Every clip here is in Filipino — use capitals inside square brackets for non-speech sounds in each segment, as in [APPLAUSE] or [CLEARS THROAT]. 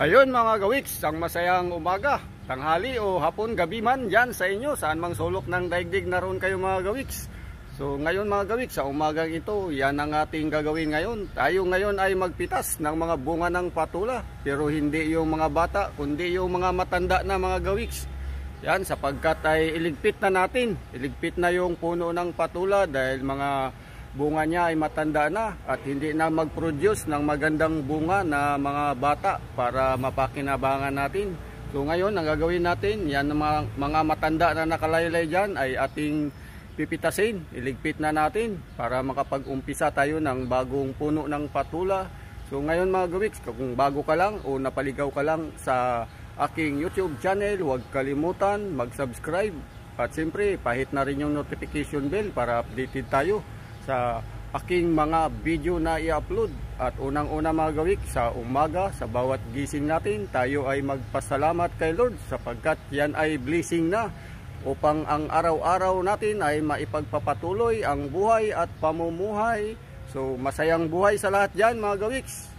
Ayun mga gawiks, ang masayang umaga, tanghali o hapon, gabi man yan sa inyo, saan mang sulok ng daigdig naroon kayo mga gawiks. So ngayon mga gawiks, sa umagang ito, yan ang ating gagawin ngayon. Tayo ngayon ay magpitas ng mga bunga ng patula, pero hindi yung mga bata, kundi yung mga matanda na mga gawiks. Yan, sapagkat ay iligpit na natin, iligpit na yung puno ng patula dahil mga bunga niya ay matanda na at hindi na mag-produce ng magandang bunga na mga bata para mapakinabangan natin. So ngayon, ang gagawin natin, yan mga, mga matanda na nakalaylay dyan ay ating pipitasin, iligpit na natin para makapag-umpisa tayo ng bagong puno ng patula. So ngayon mga gawiks, kung bago ka lang o napaligaw ka lang sa aking YouTube channel, huwag kalimutan mag-subscribe. At siyempre pahit na rin yung notification bell para updated tayo sa aking mga video na i-upload. At unang-una mga gawik sa umaga sa bawat gising natin tayo ay magpasalamat kay Lord sapagkat yan ay blessing na upang ang araw-araw natin ay maipagpapatuloy ang buhay at pamumuhay. So masayang buhay sa lahat dyan mga gawiks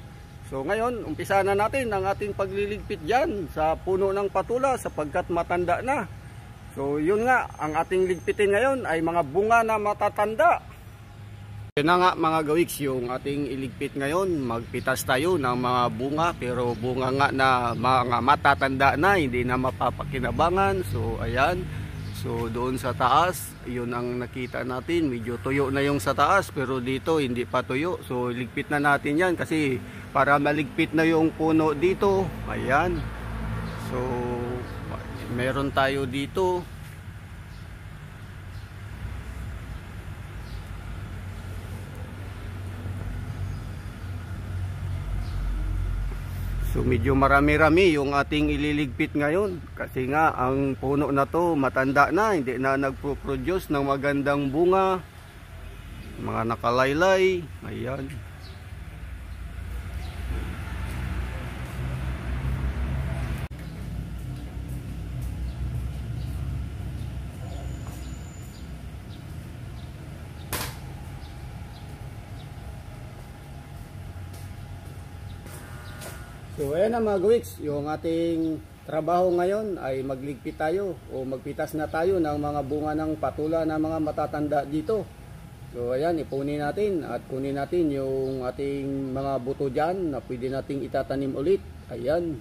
so ngayon umpisa na natin ang ating pagliligpit dyan sa puno ng patula sapagkat matanda na. So yun nga ang ating ligpitin ngayon ay mga bunga na matatanda. Yun na nga mga gawiks yung ating iligpit ngayon magpitas tayo ng mga bunga pero bunga nga na mga matatanda na hindi na mapapakinabangan. So ayan. So doon sa taas yun ang nakita natin. Medyo tuyo na yung sa taas pero dito hindi pa tuyo. So iligpit na natin yan kasi para maligpit na yung puno dito. Ayan. So meron tayo dito. So medyo marami-rami yung ating ililigpit ngayon. Kasi nga ang puno na to matanda na, hindi na nagpo-produce ng magandang bunga. Mga nakalaylay, ayan. So ayan na mga gawiks, yung ating trabaho ngayon ay magligpit tayo o magpitas na tayo ng mga bunga ng patula na mga matatanda dito. So ayan, ipunin natin at kunin natin yung ating mga buto dyan na pwede nating itatanim ulit. Ayan.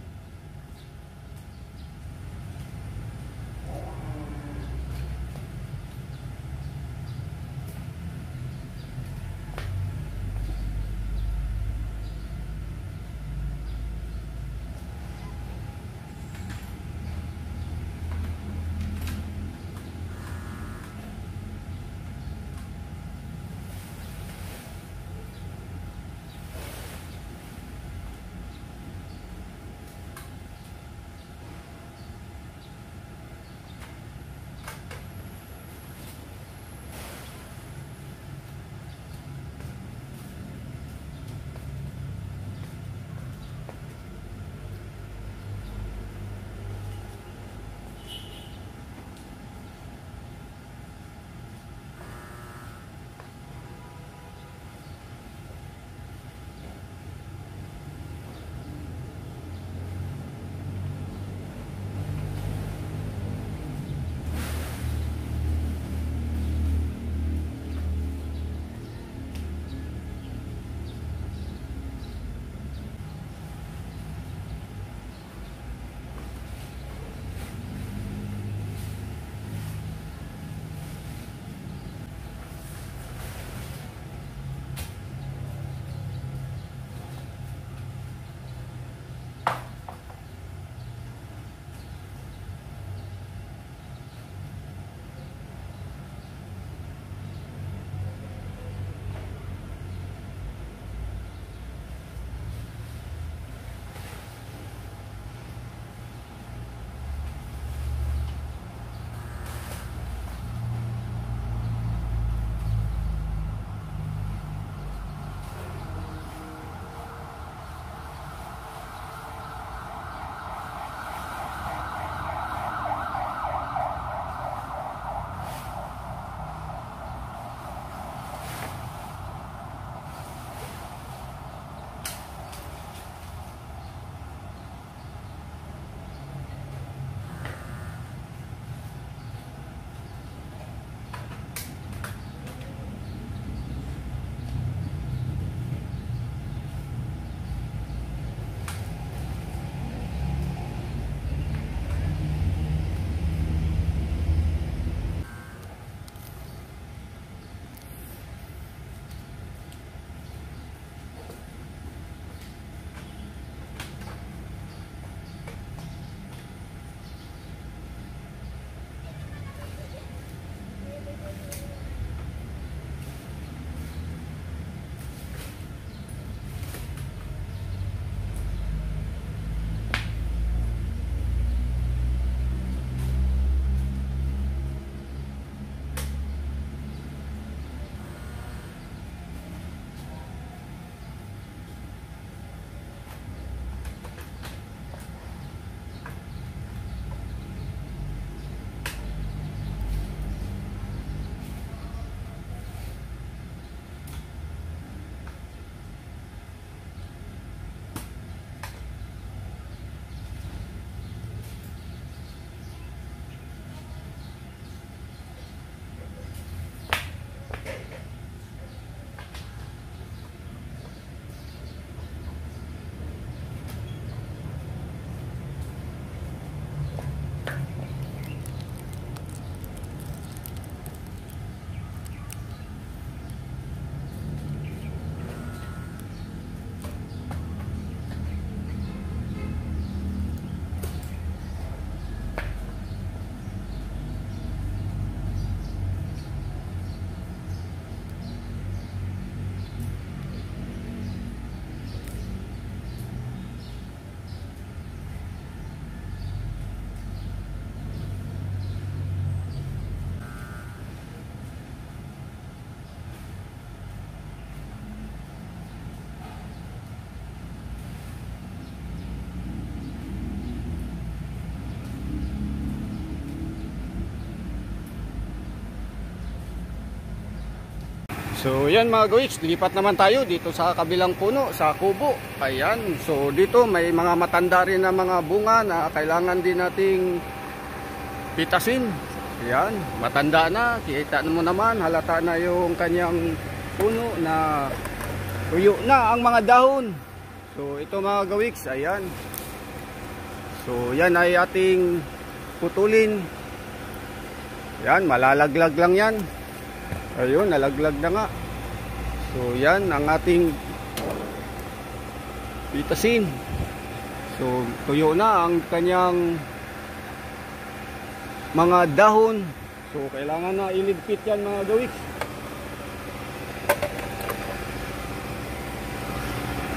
So yan mga gawiks, lipat naman tayo dito sa kabilang puno, sa kubo. Ayan, so dito may mga matanda rin na mga bunga na kailangan din nating pitasin. Ayan, matanda na, kita mo naman, halata na yung kanyang puno na tuyo na ang mga dahon. So ito mga gawiks, ayan. So yan ay ating putulin. Yan, malalaglag lang yan. Ayun, nalaglag na nga. So, yan ang ating pitasin. So, tuyo na ang kanyang mga dahon. So, kailangan na iligpit yan mga gawik.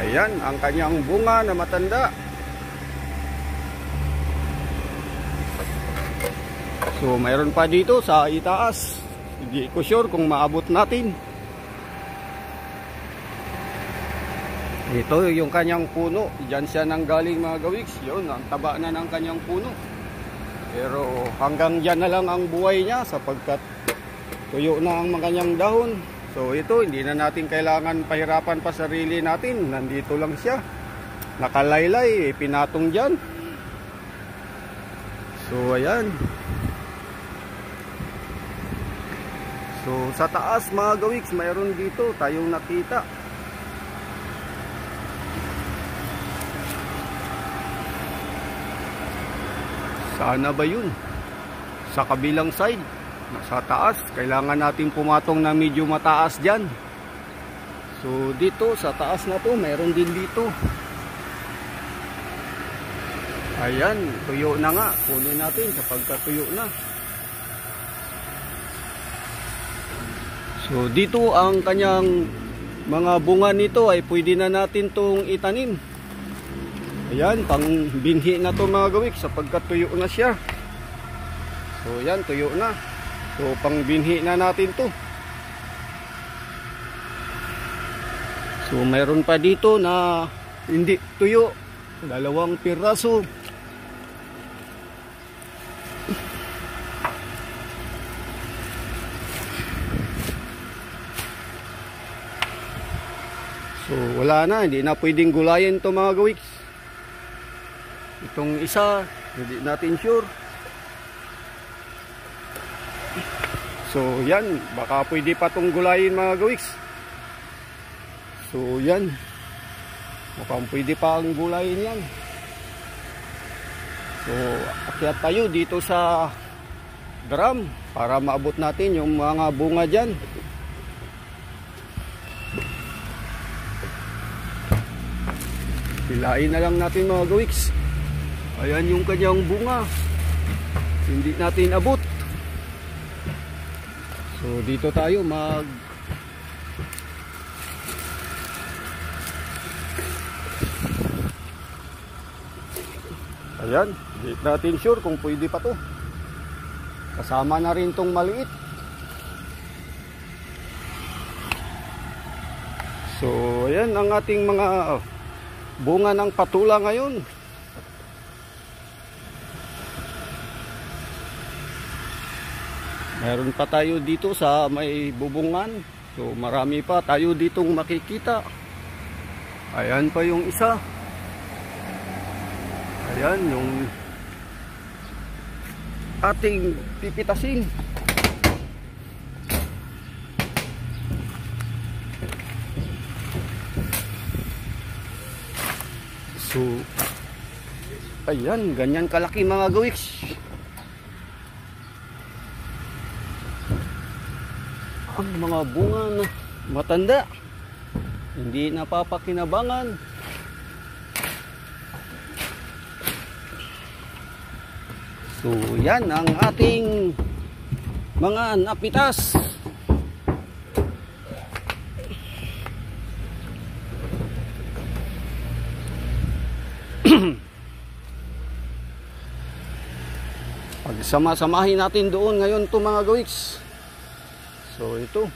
Ayan, ang kanyang bunga na matanda. So, mayroon pa dito sa itaas. Hindi ko sure kung maabot natin. Ito yung kanyang puno. Diyan siya nang galing mga gawiks. Yun, ang taba na ng kanyang puno. Pero hanggang dyan na lang ang buhay niya sapagkat tuyo na ang mga kanyang dahon. So ito, hindi na natin kailangan pahirapan pa sarili natin. Nandito lang siya. Nakalaylay, pinatong dyan. So ayan. So sa taas mga gawiks mayroon dito tayong nakita. Sana ba yun? Sa kabilang side, sa taas, kailangan natin pumatong na medyo mataas dyan. So dito sa taas na to, mayroon din dito. Ayan, tuyo na nga. Kunin natin kapag tuyo na. So dito ang kanyang mga bunga nito ay pwede na natin tong itanim. Ayan, pang binhi na to mga gawik sapagkat tuyo na siya. So yan, tuyo na. So pang binhi na natin to. So mayroon pa dito na hindi tuyo. Dalawang piraso. So wala na, hindi na pwedeng gulayin to mga gawiks. Itong isa, hindi natin sure. So yan, baka pwede pa tong gulayin mga gawiks. So yan, mukhang pwede pa ang gulayin yan. So akyat tayo dito sa drum para maabot natin yung mga bunga dyan. Hilain na lang natin mga gawiks. Ayan yung kanyang bunga. Hindi natin abot. So dito tayo mag Ayan, hindi natin sure kung pwede pa to. Kasama na rin tong maliit. So, ayan ang ating mga bunga ng patula ngayon. Meron pa tayo dito sa may bubungan. So marami pa tayo ditong makikita. Ayan pa yung isa. Ayan yung ating pipitasin. So, ayan, ganyan kalaki mga gawiks. Ang mga bunga na matanda, hindi napapakinabangan. So, yan ang ating mga napitas. [CLEARS THROAT] Pagsama-samahin natin doon ngayon to mga gawiks. So ito,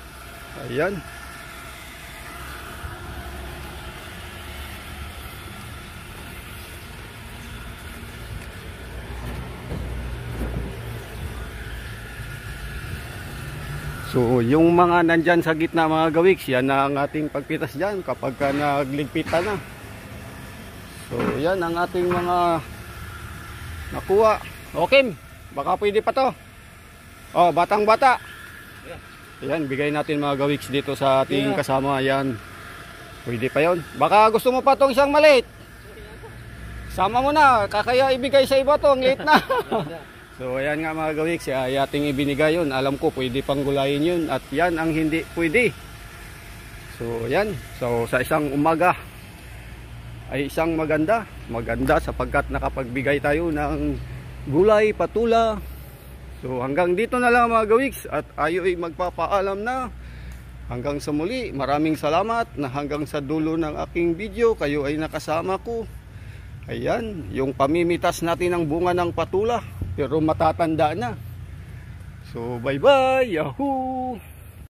ayan. So, yung mga nandyan sa gitna mga gawiks, yan ang ating pagpitas dyan kapag ka nagligpitan na. So, yan ang ating mga nakuha. Okay, baka pwede pa to. Oh, batang bata. Yan, bigay natin mga gawiks dito sa ating kasama. Yan. Pwede pa yon. Baka gusto mo pa tong isang maliit. Sama mo na, kakaya ibigay sa iba to, ang liit na. [LAUGHS] so ayan nga mga gawiks, ay ating ibinigay yun. Alam ko pwede pang gulayin yun at yan ang hindi pwede. So yan, so sa isang umaga ay isang maganda. Maganda sapagkat nakapagbigay tayo ng gulay, patula. So hanggang dito na lang mga gawiks at ayo ay magpapaalam na. Hanggang sa muli, maraming salamat na hanggang sa dulo ng aking video kayo ay nakasama ko. Ayan, yung pamimitas natin ng bunga ng patula pero matatanda na. So bye bye, yahoo!